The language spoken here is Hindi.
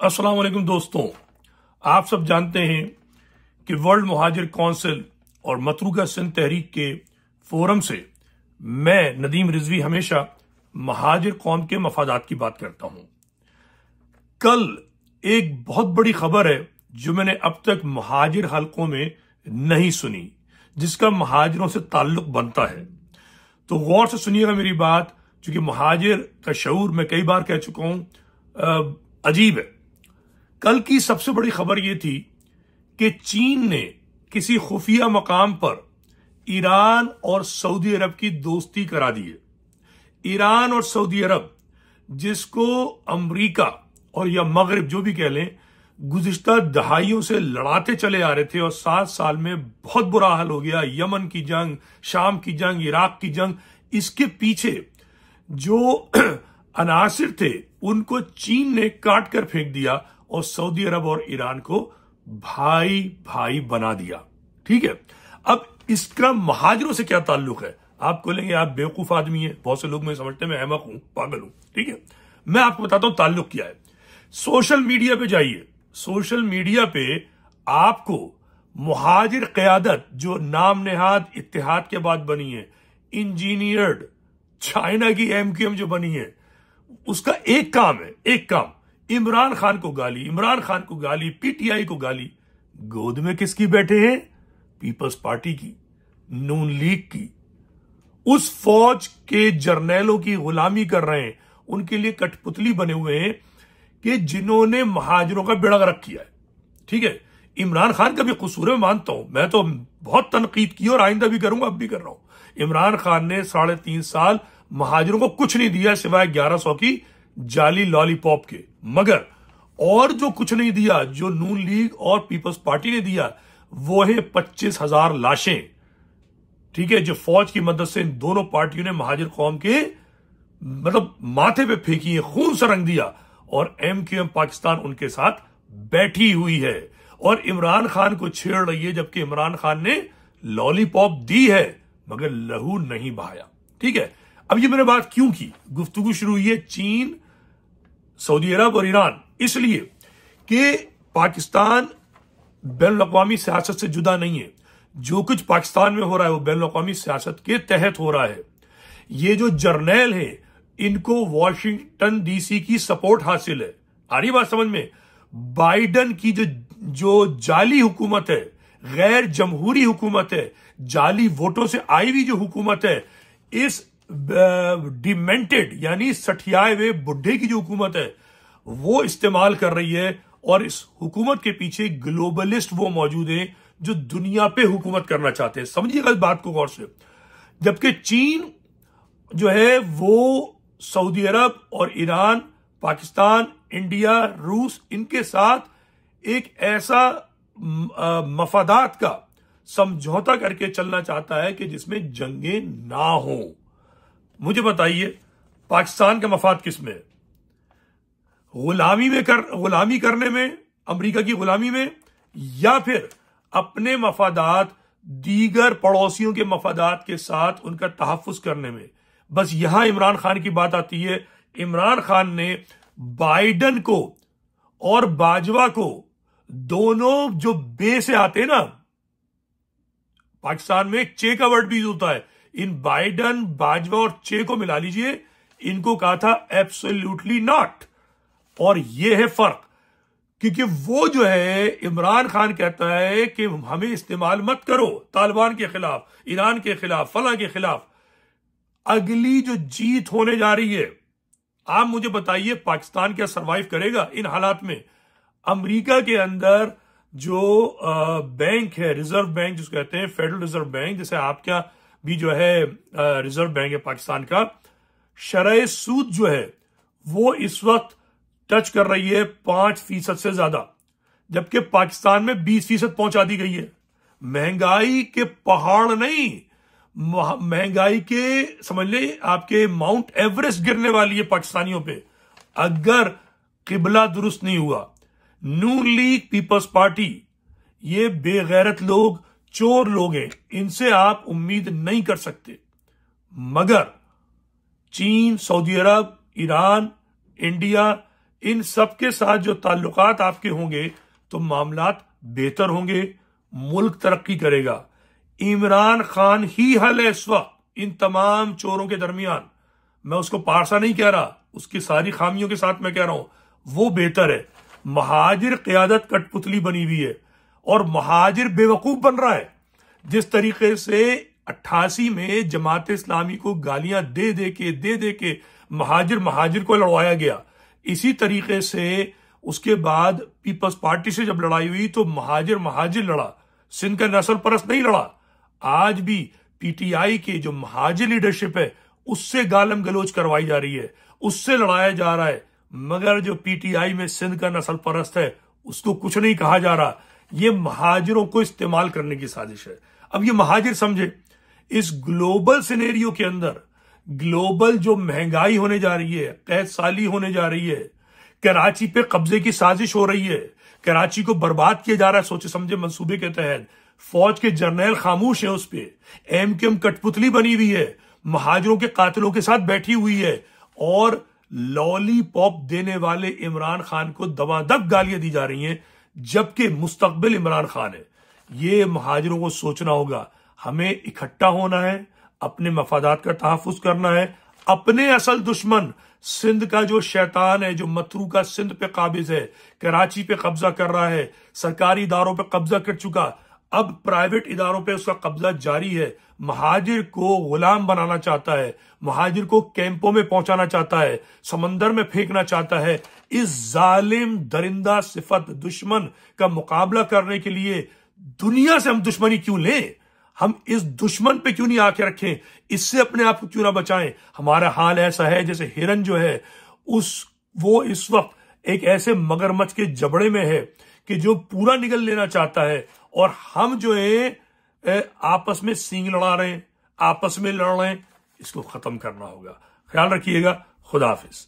अस्सलाम वालेकुम दोस्तों, आप सब जानते हैं कि वर्ल्ड मुहाजिर काउंसिल और मतरूका सिंध तहरीक के फोरम से मैं नदीम रिजवी हमेशा महाजिर कौम के मफादात की बात करता हूँ। कल एक बहुत बड़ी खबर है जो मैंने अब तक महाजिर हलकों में नहीं सुनी, जिसका महाजिरों से ताल्लुक बनता है। तो गौर से सुनिएगा मेरी बात, क्योंकि महाजिर का शूर मैं कई बार कह चुका हूँ अजीब है। कल की सबसे बड़ी खबर यह थी कि चीन ने किसी खुफिया मकाम पर ईरान और सऊदी अरब की दोस्ती करा दी है। ईरान और सऊदी अरब, जिसको अमरीका और या मगरब जो भी कह लें, गुजश्ता दहाइयों से लड़ाते चले आ रहे थे और सात साल में बहुत बुरा हाल हो गया। यमन की जंग, शाम की जंग, इराक की जंग, इसके पीछे जो अनासिर थे, उनको चीन ने काट कर फेंक दिया। और सऊदी अरब और ईरान को भाई भाई बना दिया। ठीक है? अब इसका महाजरों से क्या ताल्लुक है? आप बोलेंगे, आप बेवकूफ़ आदमी है, बहुत से लोग मैं समझते हैं, मैं अहमक हूँ, पागल हूँ। ठीक है? मैं आपको बताता हूँ ताल्लुक क्या है। सोशल मीडिया पे जाइए। सोशल मीडिया पे आपको मुहाजिर क्यादत, जो नाम नेहाद इतिहाद के बाद बनी है, इंजीनियर्ड, चाइना की एमक्यूएम जो बनी है, उसका एक काम है, एक काम इमरान खान को गाली, इमरान खान को गाली, पीटीआई को गाली। गोद में किसकी बैठे हैं? पीपल्स पार्टी की, नून लीग की। उस फौज के जर्नैलों की गुलामी कर रहे हैं। उनके लिए कठपुतली बने हुए हैं कि जिन्होंने महाजरों का बेड़ा रख किया है। ठीक है? इमरान खान का भी कसूर है मानता हूँ। मैं तो बहुत तनकीद की और आइंदा भी करूँगा, अब भी कर रहा हूँ। इमरान खान ने साढ़े तीन साल महाजरों को कुछ नहीं दिया सिवाय ग्यारह सौ की जाली लॉलीपॉप के। मगर और जो कुछ नहीं दिया, जो नून लीग और पीपल्स पार्टी ने दिया, वो है पच्चीस हज़ार लाशें। ठीक है, जो फौज की मदद से इन दोनों पार्टियों ने महाजिर कौम के मतलब माथे पे फेंकी है खून से रंग दिया और एम क्यू एम पाकिस्तान उनके साथ बैठी हुई है। और इमरान खान को छेड़ रही है जबकि इमरान खान ने लॉलीपॉप दी है, मगर लहू नहीं बहाया। ठीक है, अब ये मैंने बात क्यों की? गुफ्तगु शुरू हुई है चीन सऊदी अरब और ईरान। इसलिए कि पाकिस्तान बैन अवी सियासत से जुदा नहीं है। जो कुछ पाकिस्तान में हो रहा है, वो बैन अवी सियासत के तहत हो रहा है। ये जो जर्नैल है, इनको वॉशिंगटन डीसी की सपोर्ट हासिल है। आ रही बात समझ में? बाइडन की जो जो जाली हुकूमत है, गैर जमहूरी हुकूमत है, जाली वोटों से आई हुई जो हुकूमत है, इस डिमेंटेड यानी सठियाए हुए बुढ़े की जो हुकूमत है, वो इस्तेमाल कर रही है और इस हुकूमत के पीछे ग्लोबलिस्ट वो मौजूद हैं जो दुनिया पे हुकूमत करना चाहते हैं। समझिएगा इस बात को गौर से। जबकि चीन जो है, वो सऊदी अरब और ईरान, पाकिस्तान, इंडिया, रूस, इनके साथ एक ऐसा मफादात का समझौता करके चलना चाहता है कि जिसमें जंगे ना हों। मुझे बताइए, पाकिस्तान का मफाद किसमें? गुलामी में कर, गुलामी करने में, अमेरिका की गुलामी में, या फिर अपने मफादात, दीगर पड़ोसियों के मफादात के साथ उनका तहफ़ करने में? बस यहाँ इमरान खान की बात आती है। इमरान खान ने बाइडन को और बाजवा को दोनों जो बे से आते ना, पाकिस्तान में चे का वर्ड भी होता है। इन बाइडन, बाजवा और चे को मिला लीजिए। इनको कहा था एब्सोल्यूटली नॉट और ये है फ़र्क, क्योंकि वो जो है, इमरान खान कहता है कि हमें इस्तेमाल मत करो, तालिबान के खिलाफ, ईरान के खिलाफ, फला के खिलाफ। अगली जो जीत होने जा रही है, आप मुझे बताइए, पाकिस्तान क्या सरवाइव करेगा इन हालात में? अमेरिका के अंदर जो बैंक है रिज़र्व बैंक जिसको कहते हैं फेडरल रिज़र्व बैंक जैसे आप क्या भी जो है रिज़र्व बैंक है पाकिस्तान का शरय सूद जो है, वो इस वक्त टच कर रही है पाँच फ़ीसद से ज़्यादा, जबकि पाकिस्तान में बीस फ़ीसद पहुँचा दी गई है। महँगाई के पहाड़ नहीं महँगाई के, समझ ले, आपके माउंट एवरेस्ट गिरने वाली है पाकिस्तानियों पे, अगर किबला दुरुस्त नहीं हुआ। नून लीग पीपल्स पार्टी, ये बेगैरत लोग चोर लोग हैं, इनसे आप उम्मीद नहीं कर सकते। मगर चीन, सऊदी अरब, ईरान, इंडिया, इन सबके साथ जो ताल्लुकात आपके होंगे तो मामला बेहतर होंगे, मुल्क तरक्की करेगा। इमरान खान ही हल है इस वक्त, इन तमाम चोरों के दरमियान। मैं उसको पारसा नहीं कह रहा, उसकी सारी खामियों के साथ मैं कह रहा हूँ, वो बेहतर है। महाजिर क्यादत कठपुतली बनी हुई है। और महाजिर बेवकूफ़ बन रहा है। जिस तरीके से अट्ठासी में जमात इस्लामी को गालियाँ दे दे के, दे दे के महाजिर महाजिर को लड़वाया गया, इसी तरीके से उसके बाद पीपल्स पार्टी से जब लड़ाई हुई तो महाजिर महाजिर लड़ा। सिंध का नस्ल परस्त नहीं लड़ा। आज भी पीटीआई के जो महाजिर लीडरशिप है, उससे गालम गलोच करवाई जा रही है, उससे लड़ाया जा रहा है। मगर जो पीटीआई में सिंध का नसल परस्त है, उसको कुछ नहीं कहा जा रहा। ये महाजिरों को इस्तेमाल करने की साजिश है। अब ये महाजिर समझे, इस ग्लोबल सिनेरियो के अंदर, ग्लोबल जो महँगाई होने जा रही है कैद साली होने जा रही है, कराची पे कब्जे की साजिश हो रही है, कराची को बर्बाद किया जा रहा है, सोचे समझे मंसूबे के तहत, फौज के जर्नल खामोश है उस पर एम के एम कठपुतली बनी हुई है, महाजरों के कातिलों के साथ बैठी हुई है, और लॉलीपॉप देने वाले इमरान खान को दबादब गालियाँ दी जा रही हैं जबकि मुस्तबिल इमरान खान है। ये महाजरों को सोचना होगा, हमें इकट्ठा होना है, अपने मफादात का तहफुज करना है, अपने असल दुश्मन, सिंध का जो शैतान है, जो मथरू का सिंध पे काबिज है, कराची पे कब्जा कर रहा है, सरकारी इदारों पे कब्जा कर चुका अब प्राइवेट इदारों पे उसका कब्जा जारी है। महाजिर को गुलाम बनाना चाहता है। महाजिर को कैंपों में पहुंचाना चाहता है। समंदर में फेंकना चाहता है। इस जालिम दरिंदा सिफत दुश्मन का मुकाबला करने के लिए दुनिया से हम दुश्मनी क्यों लें? हम इस दुश्मन पे क्यों नहीं आके रखें? इससे अपने आप को क्यों ना बचाएँ? हमारा हाल ऐसा है जैसे हिरन जो है। उस, वो इस वक्त एक ऐसे मगरमच्छ के जबड़े में है कि जो पूरा निगल लेना चाहता है। और हम जो है आपस में सींग लड़ा रहे हैं आपस में लड़ रहे हैं इसको खत्म करना होगा। ख्याल रखिएगा। खुदाफिज